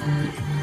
Mm-hmm.